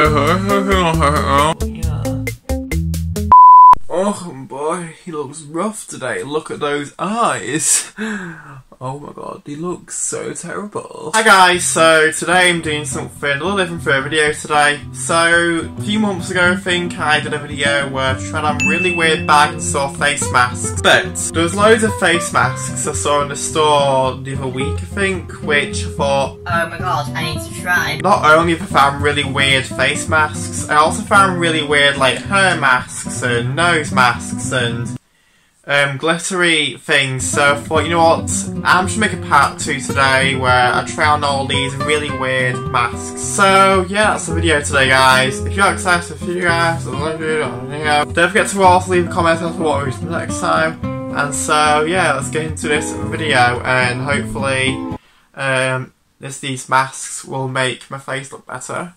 Yeah. Oh boy, he looks rough today. Look at those eyes. Oh my god, he looks so terrible. Hi guys, so today I'm doing something a little different for a video today. So, a few months ago I think I did a video where I tried on really weird bags and saw face masks. But, there was loads of face masks I saw in the store the other week I think, which I thought, Oh my god, I need to try. not only have I found really weird face masks, I also found really weird like hair masks and nose masks and um, glittery things. So I thought, you know what, I'm just make a part two today where I try on all these really weird masks. So yeah, that's the video today, guys. If you're excited for you guys, don't forget to also leave a comment as to what we're doing next time. And so yeah, let's get into this video and hopefully um, this these masks will make my face look better.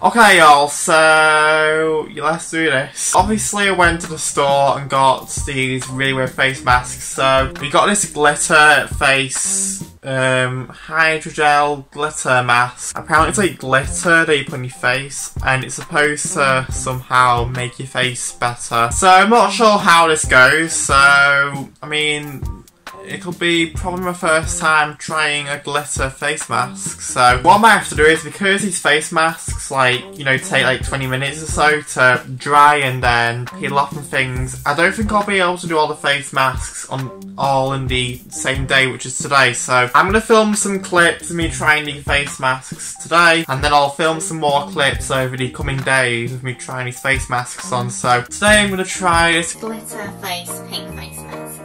Okay, y'all, so let's do this. Obviously, I went to the store and got these really weird face masks. So, we got this glitter face um, hydrogel glitter mask. Apparently, it's like glitter that you put on your face, and it's supposed to somehow make your face better. So, I'm not sure how this goes. So, I mean, it'll be probably my first time trying a glitter face mask. So what I might have to do is because these face masks like, you know, take like 20 minutes or so to dry and then peel off and things, I don't think I'll be able to do all the face masks on all in the same day, which is today. So I'm gonna film some clips of me trying these face masks today, and then I'll film some more clips over the coming days of me trying these face masks on. So today I'm gonna try this Glitter face, pink face mask.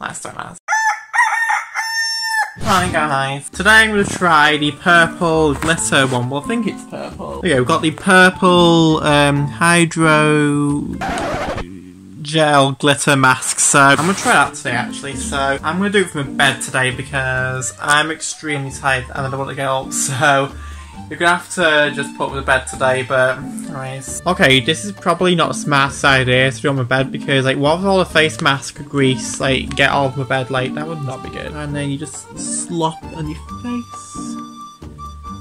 Let's do this. Hi guys, today I'm going to try the purple glitter one, well I think it's purple. Yeah, we've got the purple um, hydro gel glitter mask, so I'm to try that today actually. So I'm to do it from bed today because I'm extremely tired and I don't want to get up, so you're gonna have to just put up with the bed today, but anyways. Okay, this is probably not a smart idea to do on my bed because like what if all the face mask grease like get all over my bed like that would not be good. And then you just slop on your face.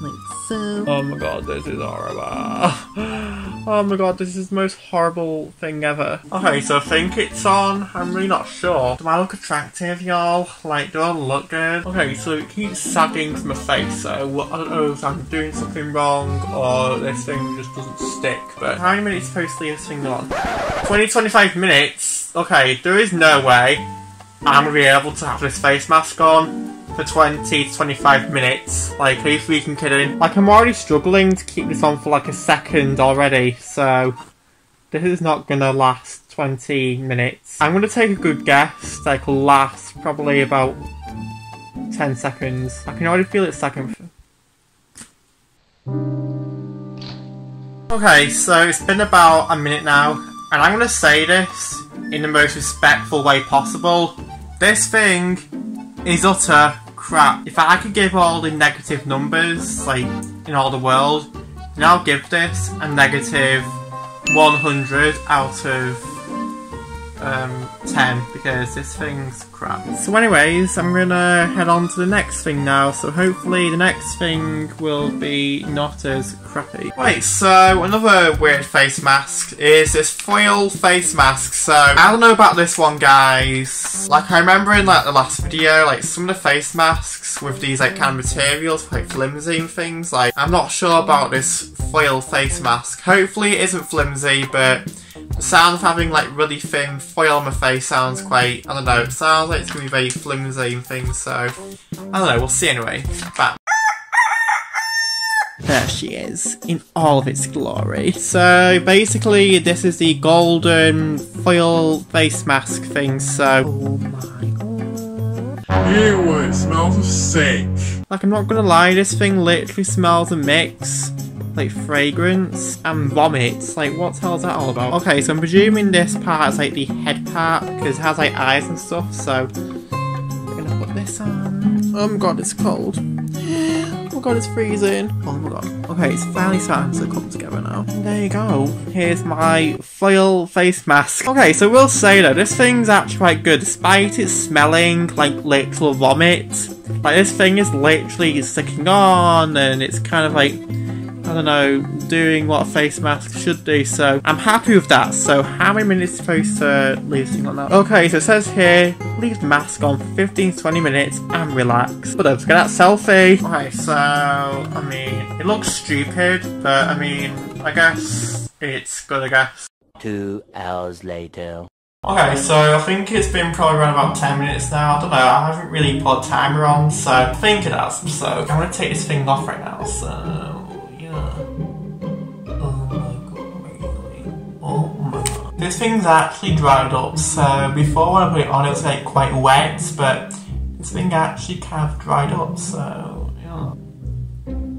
Like so. Oh my god, this is horrible. Oh my god, this is the most horrible thing ever. Okay, so I think it's on. I'm really not sure. Do I look attractive, y'all? Like, do I look good? Okay, so it keeps sagging to my face, so I don't know if I'm doing something wrong or this thing just doesn't stick. But how many minutes supposed to leave this thing on? 20, 25 minutes? Okay, there is no way I'm gonna be able to have this face mask on for 20 to 25 minutes. Like, are you freaking kidding? Like, I'm already struggling to keep this on for like a second already, so this is not gonna last 20 minutes. I'm gonna take a good guess, like, last probably about 10 seconds. I can already feel it second. Okay, so it's been about a minute now, and I'm gonna say this in the most respectful way possible. This thing is utter crap. If I could give all the negative numbers, like, in all the world, then I'll give this a negative 100 out of um, 10 because this thing's crap. So anyways, I'm gonna head on to the next thing now, so hopefully the next thing will be not as crappy. Wait, so another weird face mask is this foil face mask. So, I don't know about this one guys. Like I remember in like the last video, like some of the face masks with these like kind of materials, like flimsy and things, like I'm not sure about this foil face mask. Hopefully it isn't flimsy, but the sound of having like really thin foil on my face sounds quite, I don't know, it sounds like it's going to be very flimsy and things, so I don't know, we'll see anyway. But there she is, in all of its glory. So basically, this is the golden foil face mask thing, so... Oh my god. Ew, it smells sick. Like, I'm not gonna lie, this thing literally smells a mix. Like fragrance and vomit. Like, what the hell is that all about? Okay, so I'm presuming this part is like the head part because it has like eyes and stuff. So I'm gonna put this on. Oh my god, it's cold. Oh my god, it's freezing. Oh my god. Okay, it's finally starting to come together now. There you go. Here's my foil face mask. Okay, so we'll say that this thing's actually quite good, despite it smelling like literal vomit. Like this thing is literally sticking on, and it's kind of like I don't know, doing what a face mask should do, so I'm happy with that. So how many minutes supposed to leave this thing on? Okay, so it says here, leave the mask on for 15-20 minutes and relax. But don't forget that selfie. Okay, so, I mean, it looks stupid, but I mean, I guess it's good, I guess. Two hours later. Okay, so I think it's been probably around about 10 minutes now. I don't know, I haven't really put a timer on, so I think it has. So I'm gonna take this thing off right now, so This thing's actually dried up, so before when I put it on it was like quite wet, but this thing actually kind of dried up, so yeah.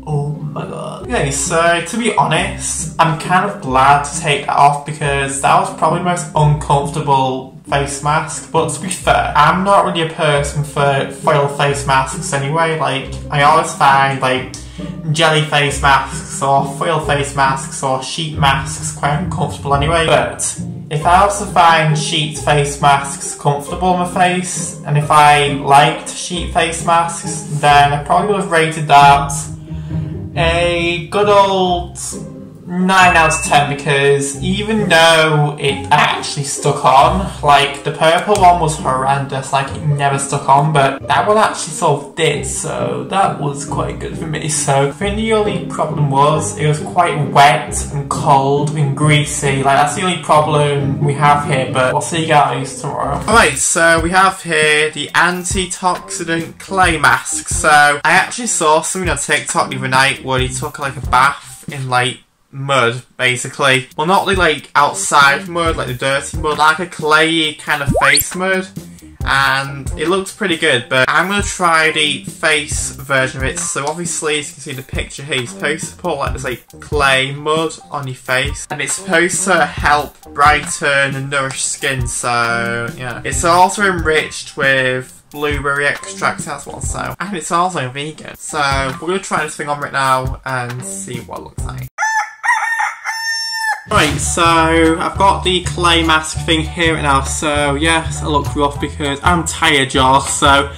Oh my god. Okay, so to be honest, I'm kind of glad to take that off because that was probably the most uncomfortable face mask. But to be fair, I'm not really a person for foil face masks anyway. Like, I always find like jelly face masks or foil face masks or sheet masks quite uncomfortable anyway. But if I to find sheet face masks comfortable on my face, and if I liked sheet face masks, then I probably would have rated that a good old 9 out of 10 because even though it actually stuck on, like the purple one was horrendous, like it never stuck on, but that one actually sort of did, so that was quite good for me. So I think the only problem was it was quite wet and cold and greasy, like that's the only problem we have here, but we'll see you guys tomorrow. Alright, so we have here the antitoxidant clay mask. So I actually saw something on TikTok the other night where he took like a bath in like mud, basically. Well, not the like outside mud, like the dirty mud, like a clayey kind of face mud. And it looks pretty good, but I'm going to try the face version of it. So obviously, as you can see the picture here, you're supposed to put like this like clay mud on your face. And it's supposed to help brighten and nourish skin, so yeah. It's also enriched with blueberry extract as well, so. And it's also vegan. So we're going to try this thing on right now and see what it looks like. Right, so I've got the clay mask thing here now, so yes, I look rough because I'm tired, y'all. So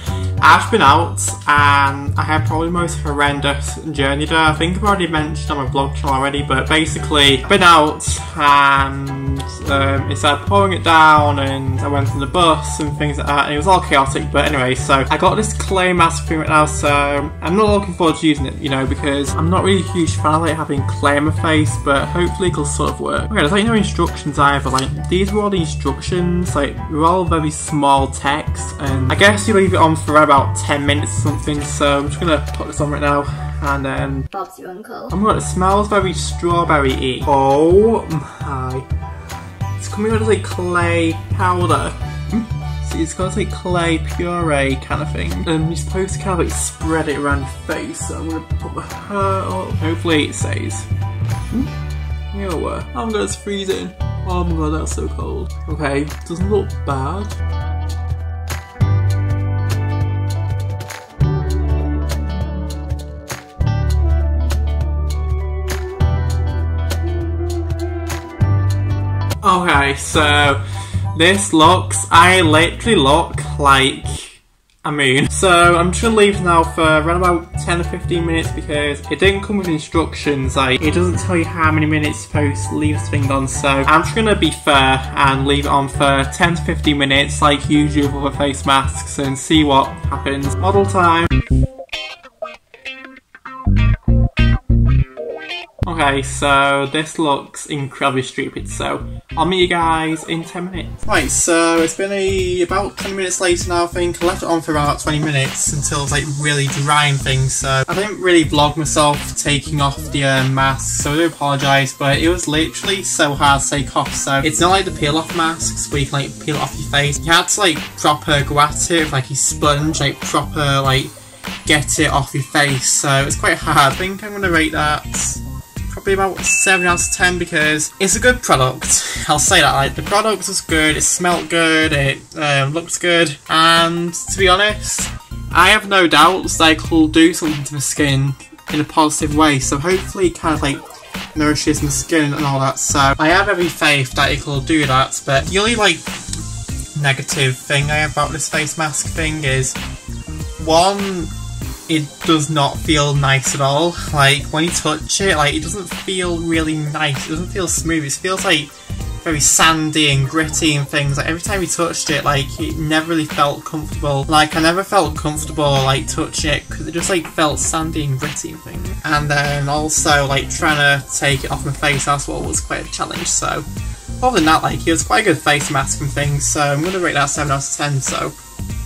I've been out and I had probably the most horrendous journey there. I think I've already mentioned on my vlog channel already, but basically, been out and um, it started pouring it down and I went on the bus and things like that, and it was all chaotic. But anyway, so I got this clay mask thing right now, so I'm not looking forward to using it, you know, because I'm not really a huge fan of like having clay on my face, but hopefully it'll sort of work. Okay, there's like no instructions either. Like these were all the instructions, like they're all very small text, and I guess you leave it on for about 10 minutes or something. So I'm just gonna put this on right now, and then Bob's your uncle. Oh my god, it smells very strawberry-y. Oh my. It's coming out as like clay powder. See, it's got like clay puree kind of thing. And you're supposed to kind of like spread it around your face. So I'm gonna put my hair up. Hopefully it stays. Yeah, what? Oh my god, it's freezing. Oh my god, that's so cold. Okay, doesn't look bad. Okay, so this looks, I literally look like a moon. So I'm just gonna leave now for around about 10 or 15 minutes because it didn't come with instructions, like it doesn't tell you how many minutes you're supposed to leave this thing on. So I'm just gonna be fair and leave it on for 10 to 15 minutes like usual with face masks and see what happens. Model time. Okay, so this looks incredibly stupid, so I'll meet you guys in 10 minutes. Right, so it's been a, about 20 minutes later now, I think. I left it on for about 20 minutes until it's like really drying things, so I didn't really vlog myself taking off the uh, mask, so I do apologise, but it was literally so hard to take off, so it's not like the peel off masks where you can like peel it off your face. You had to like proper go at it with like a sponge, like proper like get it off your face, so it's quite hard. I think I'm gonna rate that probably about 7 out of 10 because it's a good product. I'll say that, like, the product was good, it smelled good, it um, looked good, and to be honest, I have no doubts that it will do something to my skin in a positive way, so hopefully it kind of like nourishes my skin and all that, so I have every faith that it will do that, but the only like negative thing I have about this face mask thing is one it does not feel nice at all. Like when you touch it, like it doesn't feel really nice. It doesn't feel smooth. It feels like very sandy and gritty and things. Like every time you touched it, like it never really felt comfortable. Like I never felt comfortable like touching it because it just like felt sandy and gritty and things. And then also like trying to take it off my face, that's what was quite a challenge. So other than that, like it was quite a good face mask and things. So I'm gonna rate that seven out of ten. So.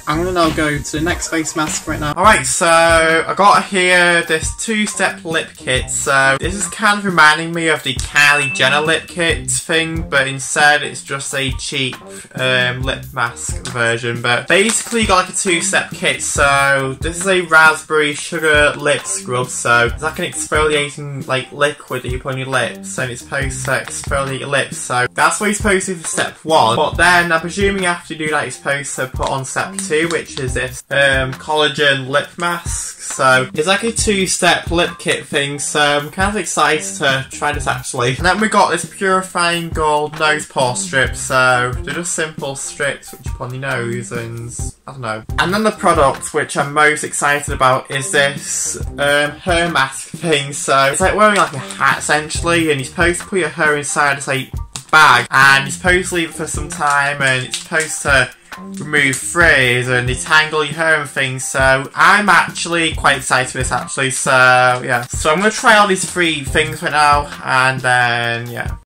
I'm gonna now go to the next face mask right now. Alright, so I got here this two-step lip kit. So this is kind of reminding me of the Kylie Jenner lip kit thing, but instead it's just a cheap um, lip mask version. But basically you got like a two-step kit. So this is a raspberry sugar lip scrub. So it's like an exfoliating like liquid that you put on your lips, and it's supposed to exfoliate your lips. So that's what you're supposed to do for step one. But then I'm presuming after you do that, you're supposed to put on step two which is this um, collagen lip mask. So it's like a two-step lip kit thing. So I'm kind of excited to try this actually. And then we got this purifying gold nose pore strip, So they're just simple strips which you put on your nose and I don't know. And then the product which I'm most excited about is this um, hair mask thing. So it's like wearing like a hat essentially, and you're supposed to put your hair inside this like bag, and you're supposed to leave it for some time, and it's supposed to remove frizz and detangle your hair and things. So I'm actually quite excited for this actually. So yeah. So I'm gonna try all these three things right now and then yeah.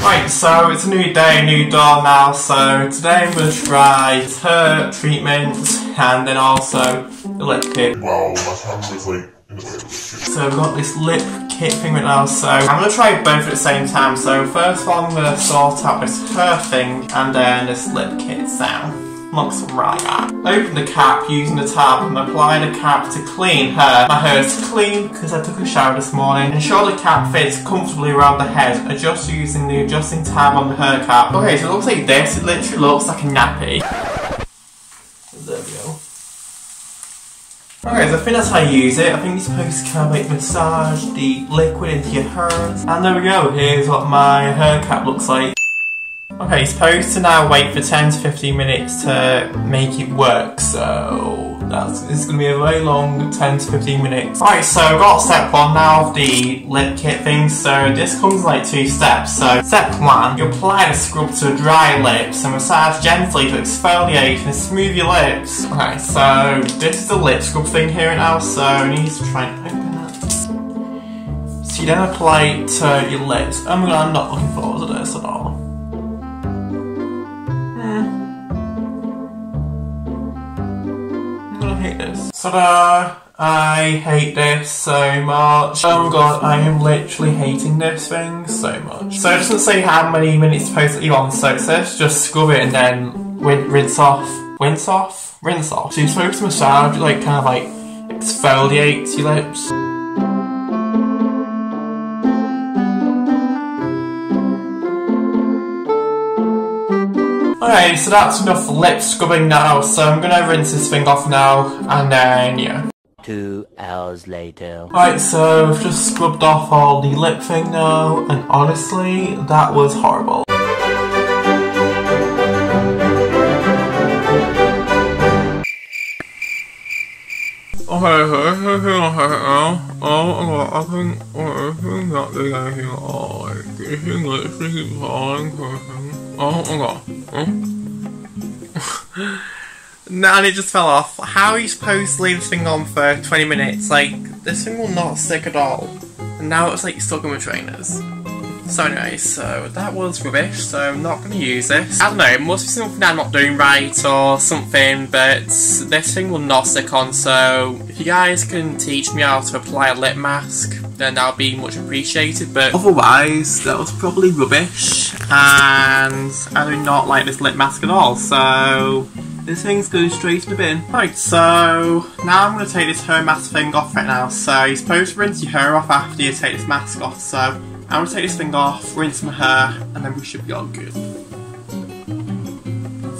Right, so it's a new day, new dawn now, so today I'm going to try hair treatment and then also the lip kit. Wow, my camera's like So I've got this lip kit thing right now, so I'm going to try both at the same time. So first of all I'm going to sort out this hair thing and then this lip kit sound. Looks right at. Open the cap using the tab and apply the cap to clean hair. My hair is clean because I took a shower this morning. Ensure the cap fits comfortably around the head. Adjust using the adjusting tab on the hair cap. Okay, so it looks like this. It literally looks like a nappy. There we go. Okay, so I think that's how you use it. I think you're supposed to kind of like massage the liquid into your hairs. And there we go, here's what my hair cap looks like. Okay, you're supposed to now wait for 10 to 15 minutes to make it work, so that's it's gonna be a very long 10 to 15 minutes. Right, so I've got step one now of the lip kit thing, so this comes like two steps. So step one, you apply the scrub to dry lips and massage gently to exfoliate and smooth your lips. Okay, so this is the lip scrub thing here now, so I need to try and open it. So you then apply it to your lips. Oh my god, I'm not looking forward to this at all. Hate this. Ta-da! I hate this so much. Oh god, I am literally hating this thing so much. So it doesn't say how many minutes to on, so it says just scrub it and then rin- rinse off. Rinse off? Rinse off. So you're supposed to massage, like kind of like exfoliate your lips. Okay, so that's enough lip scrubbing now, so I'm gonna rinse this thing off now, and then, yeah. Two hours later. Right, so I've just scrubbed off all the lip thing now, and honestly, that was horrible. Okay, so this is gonna hurt now. Oh my god, I think, oh, this is not doing anything at all. Like, this is literally falling person. Um, oh my god. Eh? Oh. No, and it just fell off. How are you supposed to leave this thing on for 20 minutes? Like, this thing will not stick at all. And now it's like stuck in my trainers. So anyway, so that was rubbish, so I'm not going to use this. I don't know, it must be something I'm not doing right or something, but this thing will not stick on, so if you guys can teach me how to apply a lip mask, then that'll be much appreciated, but otherwise, that was probably rubbish, and I do not like this lip mask at all, so this thing's going straight in the bin. Right, so now I'm going to take this hair mask thing off right now. So you're supposed to rinse your hair off after you take this mask off. So I'm going to take this thing off, rinse my hair, and then we should be all good.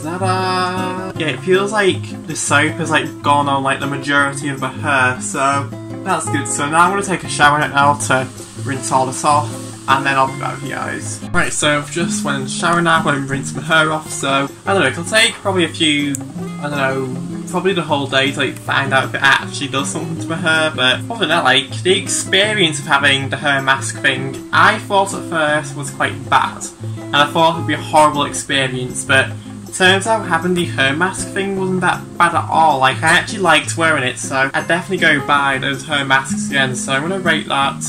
Ta-da! Yeah, it feels like the soap has like gone on like the majority of my hair, so that's good. So now I'm going to take a shower now to rinse all this off and then I'll be back with you guys. Right, so I've just went in the shower now, I'm going to rinse my hair off, so I don't know, it'll take probably a few, I don't know, probably the whole day to like find out if it actually does something to my hair. But other than that, like the experience of having the hair mask thing, I thought at first was quite bad, and I thought it would be a horrible experience. But turns out having the hair mask thing wasn't that bad at all. Like I actually liked wearing it, so I'd definitely go buy those hair masks again. So I'm gonna rate that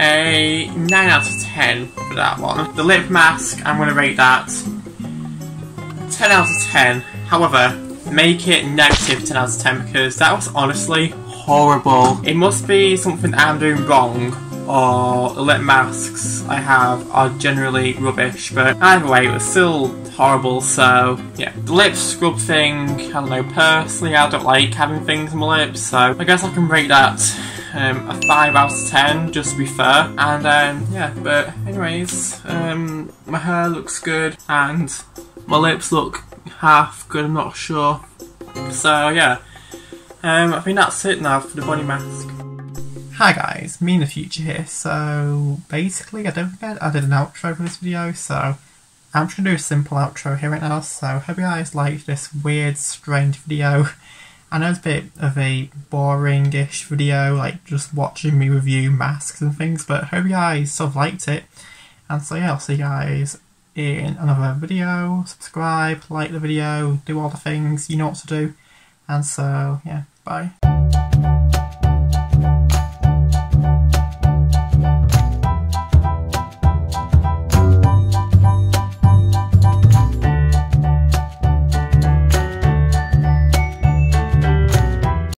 a 9 out of 10 for that one. The lip mask, I'm gonna rate that 10 out of 10. However, make it negative 10 out of 10 because that was honestly horrible. It must be something I'm doing wrong or the lip masks I have are generally rubbish, but either way, it was still horrible, so yeah. The lip scrub thing, I don't know, personally I don't like having things on my lips, so I guess I can rate that um, a 5 out of 10, just to be fair. And um, yeah, but anyways, um, my hair looks good, and my lips look half good, I'm not sure. So yeah, um, I think that's it now for the body mask. Hi guys, me in the future here. So basically, I don't think I, I did an outro for this video, so I'm just gonna do a simple outro here right now. So hope you guys liked this weird, strange video. I know it's a bit of a boring-ish video, like just watching me review masks and things, but hope you guys sort of liked it. And so yeah, I'll see you guys in another video. Subscribe, like the video, do all the things you know what to do. And so yeah, bye.